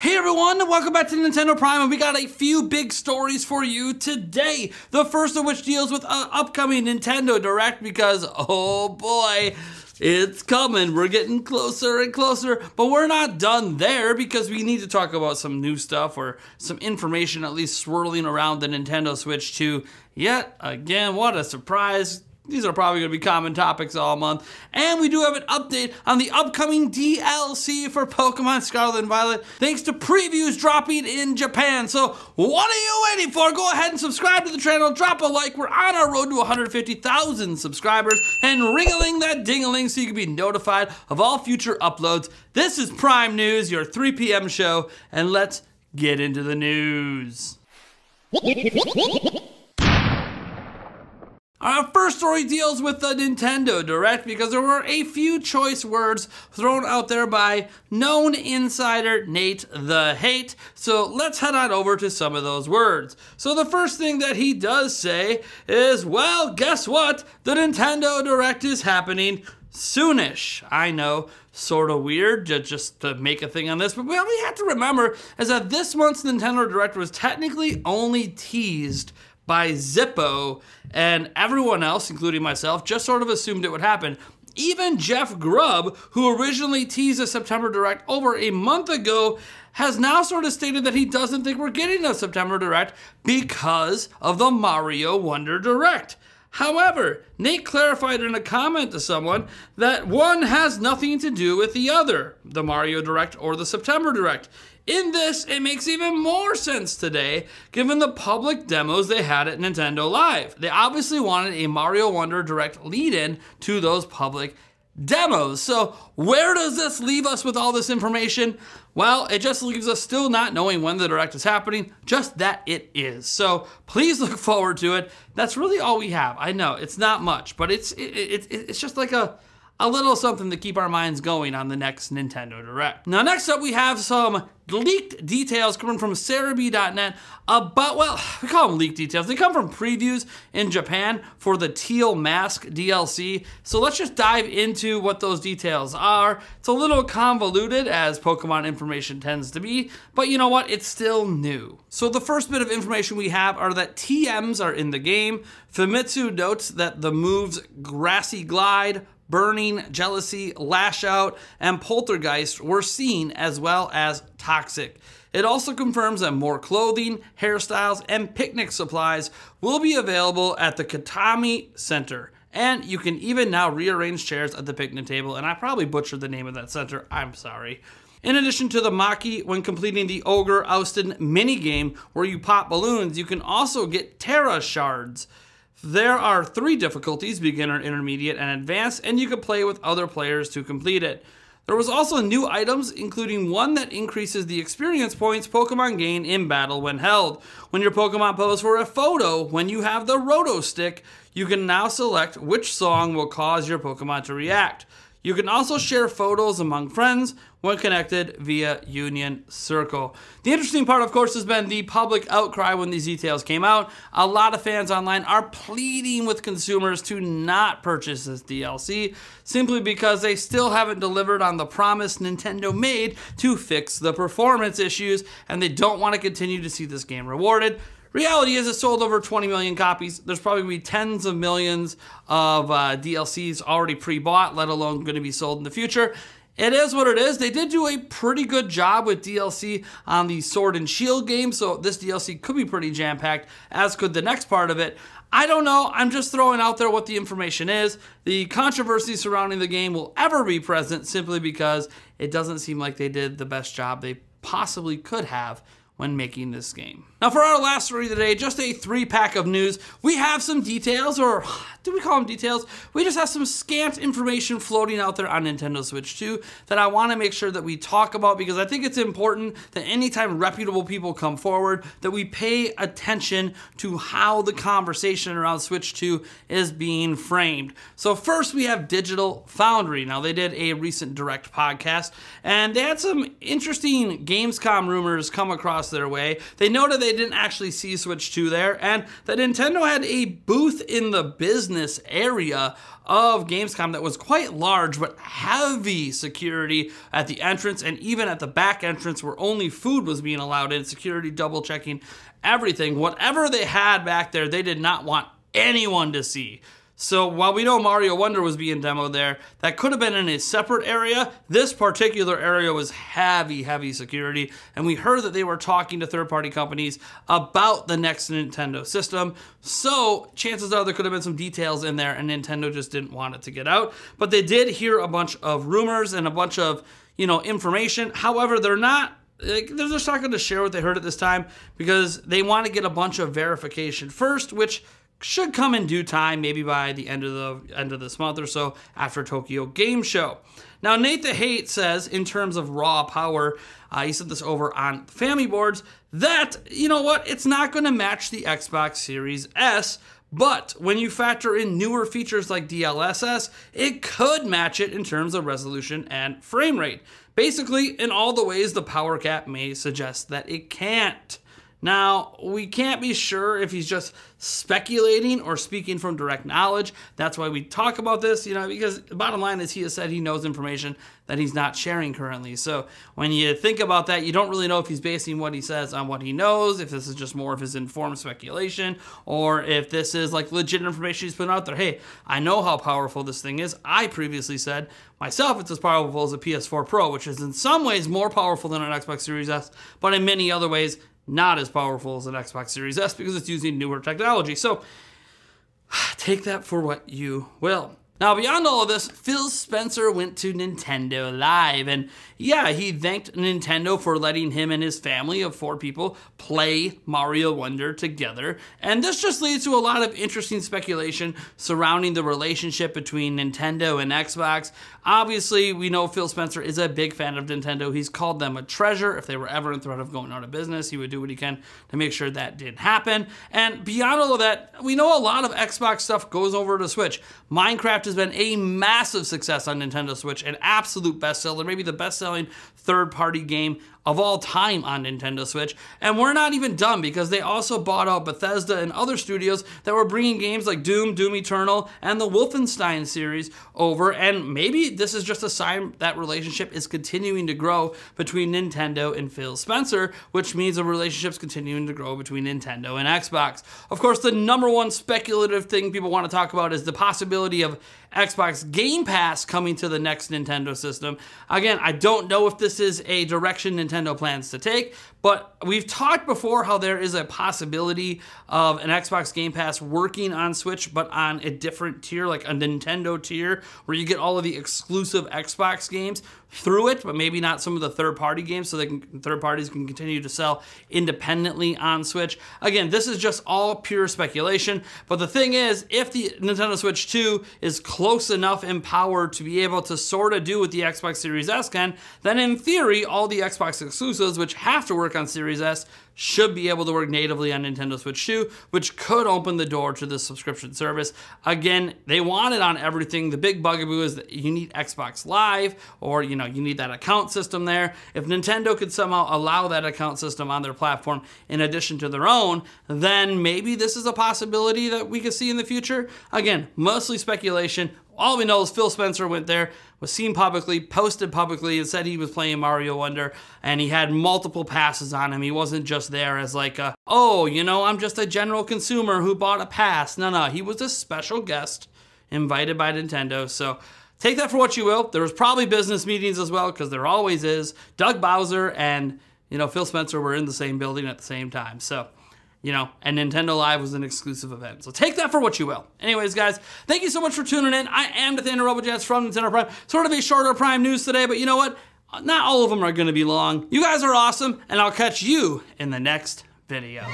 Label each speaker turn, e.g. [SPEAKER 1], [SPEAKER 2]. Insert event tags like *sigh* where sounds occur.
[SPEAKER 1] Hey everyone, welcome back to Nintendo Prime, and we got a few big stories for you today. The first of which deals with uh, upcoming Nintendo Direct because, oh boy, it's coming. We're getting closer and closer, but we're not done there because we need to talk about some new stuff or some information at least swirling around the Nintendo Switch 2. Yet again, what a surprise! These are probably going to be common topics all month. And we do have an update on the upcoming DLC for Pokemon Scarlet and Violet, thanks to previews dropping in Japan. So, what are you waiting for? Go ahead and subscribe to the channel, drop a like. We're on our road to 150,000 subscribers, and ringling that dingaling so you can be notified of all future uploads. This is Prime News, your 3 p.m. show, and let's get into the news. Our first story deals with the Nintendo Direct because there were a few choice words thrown out there by known insider Nate the Hate. So let's head on over to some of those words. So the first thing that he does say is, well, guess what? The Nintendo Direct is happening soonish. I know, sort of weird to just to make a thing on this, but what we have to remember is that this month's Nintendo Direct was technically only teased by Zippo, and everyone else, including myself, just sort of assumed it would happen. Even Jeff Grubb, who originally teased a September Direct over a month ago, has now sort of stated that he doesn't think we're getting a September Direct because of the Mario Wonder Direct. However, Nate clarified in a comment to someone that one has nothing to do with the other, the Mario Direct or the September Direct. In this, it makes even more sense today, given the public demos they had at Nintendo Live. They obviously wanted a Mario Wonder Direct lead in to those public demos. So, where does this leave us with all this information? Well, it just leaves us still not knowing when the direct is happening, just that it is. So, please *laughs* look forward to it. That's really all we have. I know it's not much, but it's it, it, it's just like a a little something to keep our minds going on the next Nintendo Direct. Now, next up, we have some leaked details coming from Serebii.net about, well, *sighs* we call them leaked details. They come from previews in Japan for the Teal Mask DLC. So let's just dive into what those details are. It's a little convoluted, as Pokemon information tends to be, but you know what? It's still new. So the first bit of information we have are that TMs are in the game. Famitsu notes that the moves Grassy Glide, Burning, Jealousy, Lash Out, and Poltergeist were seen as well as Toxic. It also confirms that more clothing, hairstyles, and picnic supplies will be available at the Katami Center. And you can even now rearrange chairs at the picnic table, and I probably butchered the name of that center. I'm sorry. In addition to the Maki, when completing the Ogre Ousted minigame where you pop balloons, you can also get Tera Shards. There are three difficulties beginner, intermediate, and advanced, and you can play with other players to complete it. There was also new items, including one that increases the experience points Pokemon gain in battle when held. When your Pokemon pose for a photo, when you have the Roto Stick, you can now select which song will cause your Pokemon to react. You can also share photos among friends when connected via Union Circle. The interesting part, of course, has been the public outcry when these details came out. A lot of fans online are pleading with consumers to not purchase this DLC simply because they still haven't delivered on the promise Nintendo made to fix the performance issues and they don't want to continue to see this game rewarded. Reality is, it sold over 20 million copies. There's probably going to be tens of millions of uh, DLCs already pre bought, let alone going to be sold in the future. It is what it is. They did do a pretty good job with DLC on the Sword and Shield game, so this DLC could be pretty jam packed, as could the next part of it. I don't know. I'm just throwing out there what the information is. The controversy surrounding the game will ever be present simply because it doesn't seem like they did the best job they possibly could have when making this game. Now for our last story today, just a three pack of news. We have some details, or *sighs* do we call them details? We just have some scant information floating out there on Nintendo Switch 2 that I wanna make sure that we talk about because I think it's important that anytime reputable people come forward, that we pay attention to how the conversation around Switch 2 is being framed. So first we have Digital Foundry. Now they did a recent direct podcast and they had some interesting Gamescom rumors come across their way. They noted they didn't actually see Switch 2 there, and that Nintendo had a booth in the business area of Gamescom that was quite large, but heavy security at the entrance and even at the back entrance where only food was being allowed in, security double checking everything. Whatever they had back there, they did not want anyone to see. So while we know Mario Wonder was being demoed there, that could have been in a separate area. This particular area was heavy, heavy security, and we heard that they were talking to third-party companies about the next Nintendo system. So chances are there could have been some details in there, and Nintendo just didn't want it to get out. But they did hear a bunch of rumors and a bunch of you know information. However, they're not like, they're just not going to share what they heard at this time because they want to get a bunch of verification first, which should come in due time, maybe by the end of the end of this month or so after Tokyo Game Show. Now, Nate the Hate says, in terms of raw power, uh, he said this over on Famiboards, that, you know what, it's not going to match the Xbox Series S, but when you factor in newer features like DLSS, it could match it in terms of resolution and frame rate. Basically, in all the ways the power cap may suggest that it can't. Now, we can't be sure if he's just speculating or speaking from direct knowledge. That's why we talk about this, you know, because the bottom line is he has said he knows information that he's not sharing currently. So when you think about that, you don't really know if he's basing what he says on what he knows, if this is just more of his informed speculation, or if this is like legit information he's putting out there. Hey, I know how powerful this thing is. I previously said myself it's as powerful as a PS4 Pro, which is in some ways more powerful than an Xbox Series S, but in many other ways not as powerful as an Xbox Series S because it's using newer technology. So *sighs* take that for what you will. Now, beyond all of this, Phil Spencer went to Nintendo Live, and yeah, he thanked Nintendo for letting him and his family of four people play Mario Wonder together. And this just leads to a lot of interesting speculation surrounding the relationship between Nintendo and Xbox. Obviously, we know Phil Spencer is a big fan of Nintendo. He's called them a treasure. If they were ever in threat of going out of business, he would do what he can to make sure that didn't happen. And beyond all of that, we know a lot of Xbox stuff goes over to Switch. Minecraft has been a massive success on Nintendo Switch, an absolute bestseller, maybe the best selling third party game of all time on Nintendo Switch. And we're not even done because they also bought out Bethesda and other studios that were bringing games like Doom, Doom Eternal, and the Wolfenstein series over. And maybe this is just a sign that relationship is continuing to grow between Nintendo and Phil Spencer, which means the relationship's continuing to grow between Nintendo and Xbox. Of course, the number one speculative thing people want to talk about is the possibility of Xbox Game Pass coming to the next Nintendo system. Again, I don't know if this is a direction Nintendo plans to take. But we've talked before how there is a possibility of an Xbox Game Pass working on Switch, but on a different tier, like a Nintendo tier, where you get all of the exclusive Xbox games through it, but maybe not some of the third-party games, so they can third parties can continue to sell independently on Switch. Again, this is just all pure speculation. But the thing is, if the Nintendo Switch 2 is close enough in power to be able to sort of do what the Xbox Series S can, then in theory, all the Xbox exclusives, which have to work on Series S, should be able to work natively on Nintendo Switch 2, which could open the door to the subscription service. Again, they want it on everything. The big bugaboo is that you need Xbox Live or you know, you need that account system there. If Nintendo could somehow allow that account system on their platform in addition to their own, then maybe this is a possibility that we could see in the future. Again, mostly speculation. All we know is Phil Spencer went there, was seen publicly, posted publicly, and said he was playing Mario Wonder, and he had multiple passes on him. He wasn't just there as like a, oh, you know, I'm just a general consumer who bought a pass. No, no, he was a special guest invited by Nintendo. So take that for what you will. There was probably business meetings as well, because there always is. Doug Bowser and you know Phil Spencer were in the same building at the same time. So you know, and Nintendo Live was an exclusive event. So take that for what you will. Anyways, guys, thank you so much for tuning in. I am Nathaniel Robots from Nintendo Prime. Sort of a shorter Prime news today, but you know what? Not all of them are going to be long. You guys are awesome, and I'll catch you in the next video.